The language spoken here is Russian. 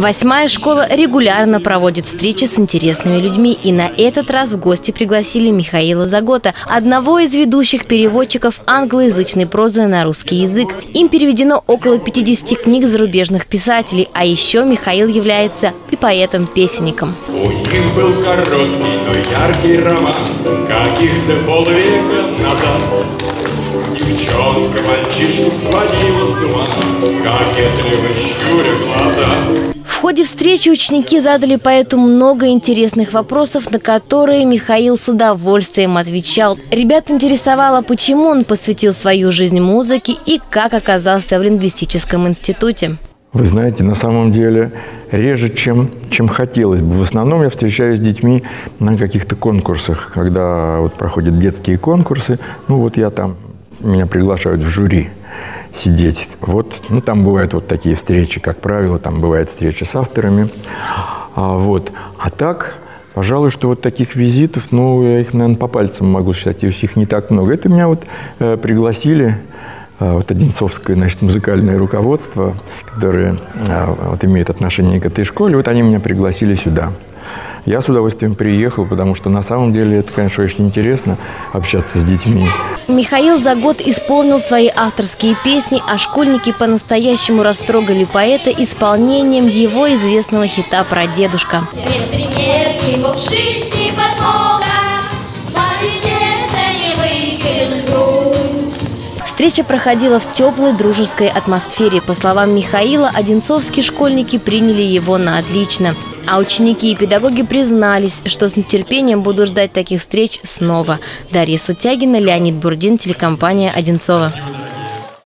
Восьмая школа регулярно проводит встречи с интересными людьми. И на этот раз в гости пригласили Михаила Загота, одного из ведущих переводчиков англоязычной прозы на русский язык. Им переведено около 50 книг зарубежных писателей. А еще Михаил является поэтом-песенником. У них был короткий, но яркий роман, каких-то полвека назад. Девчонка мальчишку сводила с ума, кокетливо щуря глаза. Ходе встречи ученики задали поэту много интересных вопросов, на которые Михаил с удовольствием отвечал. Ребят интересовало, почему он посвятил свою жизнь музыке и как оказался в лингвистическом институте. Вы знаете, на самом деле реже, чем, чем хотелось бы. В основном я встречаюсь с детьми на каких-то конкурсах, когда вот проходят детские конкурсы. Ну вот я там, меня приглашают в жюри сидеть. Вот, ну там бывают вот такие встречи, как правило, там бывает встреча с авторами. А, вот. а так, пожалуй, что вот таких визитов, ну, я их, наверное, по пальцам могу считать, и их не так много. Это меня вот э, пригласили э, вот Одинцовское, значит, музыкальное руководство, которое э, вот, имеет отношение к этой школе, вот они меня пригласили сюда. Я с удовольствием приехал, потому что на самом деле это, конечно, очень интересно общаться с детьми. Михаил за год исполнил свои авторские песни, а школьники по-настоящему растрогали поэта исполнением его известного хита про дедушка. Встреча проходила в теплой дружеской атмосфере. По словам Михаила, одинцовские школьники приняли его на отлично. А ученики и педагоги признались, что с нетерпением будут ждать таких встреч снова. Дарья Сутягина, Леонид Бурдин, телекомпания «Одинцова».